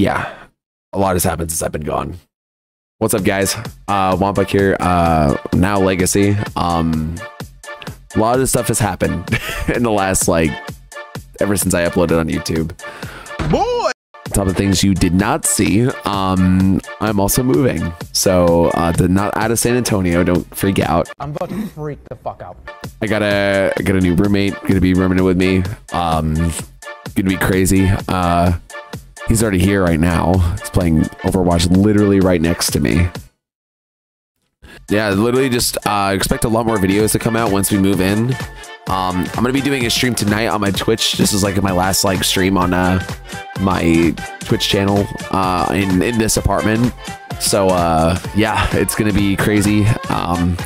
yeah, a lot has happened since I've been gone. What's up, guys? Uh, Wampak here. Uh, now Legacy. Um, a lot of this stuff has happened in the last like ever since I uploaded on YouTube. Boy! Top of things you did not see. Um, I'm also moving, so uh, the, not out of San Antonio. Don't freak out. I'm about to freak the fuck out. I got a I got a new roommate. Gonna be rooming with me. Um, gonna be crazy. Uh, he's already here right now. He's playing Overwatch literally right next to me. Yeah, literally just uh, expect a lot more videos to come out once we move in. Um, I'm gonna be doing a stream tonight on my Twitch. This is like my last like stream on uh, my Twitch channel uh, in in this apartment. So uh, yeah, it's gonna be crazy. Um,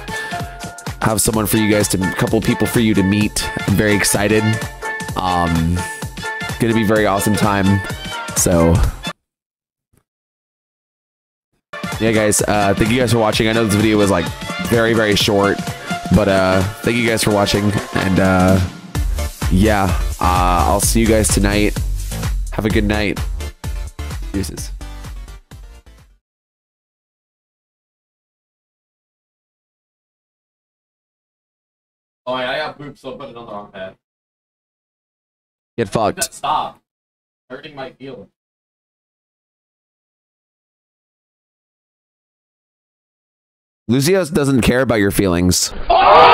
have someone for you guys to, a couple people for you to meet. I'm very excited. Um, gonna be very awesome time. So yeah, guys, uh, thank you guys for watching. I know this video was like very very short. But uh, thank you guys for watching, and uh, yeah, uh, I'll see you guys tonight. Have a good night. Deuces. Oh, yeah, I got poop, so put it on the pad. Get fucked. Stop. Hurting my feelings. Lucius doesn't care about your feelings. Oh!